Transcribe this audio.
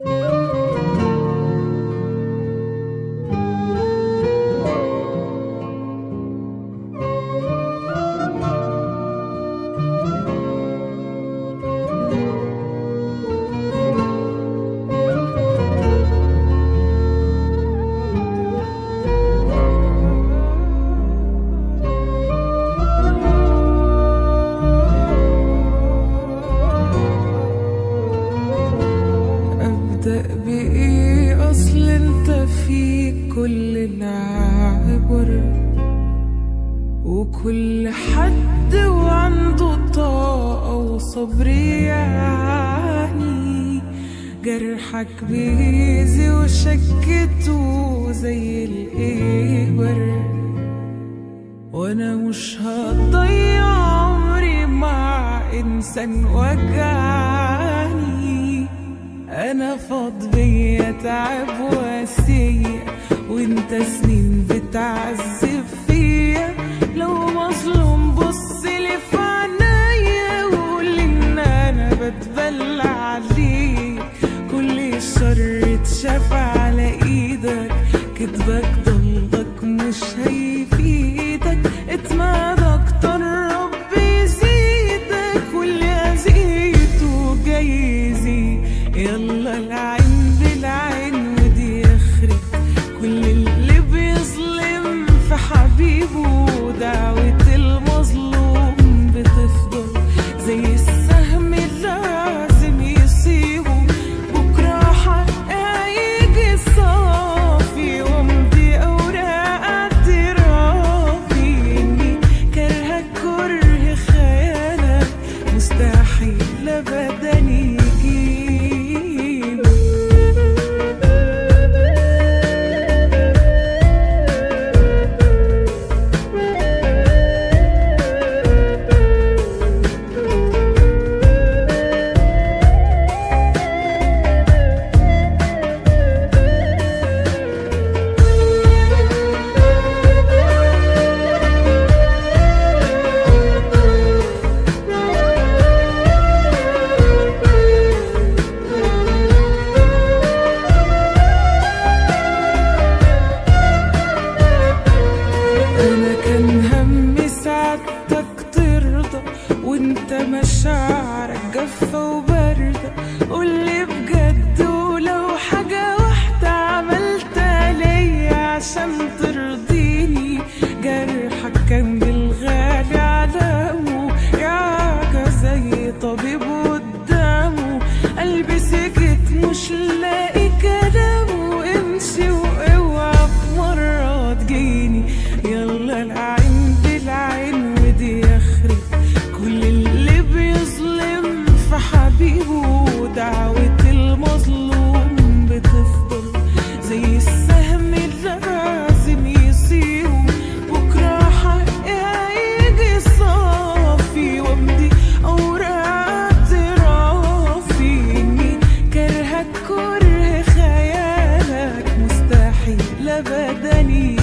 Música أصل أنت فيك كل العبر وكل حد وعنده طاقة وصبر يعني. جرحك بيزي وشكته زي الإبر وأنا مش هضيع عمري مع إنسان وجعني. أنا فاض تعب واسية وانت سنين بتعذب فيا. لو مظلوم بص لي في عينيا وقول إن أنا بتبلى عليك. كل الشر اتشاف على إيدك كدبك ضلك مش هيفيدك سعادتك ترضى وانت مشاعرك جافة وباردة. قولي بدني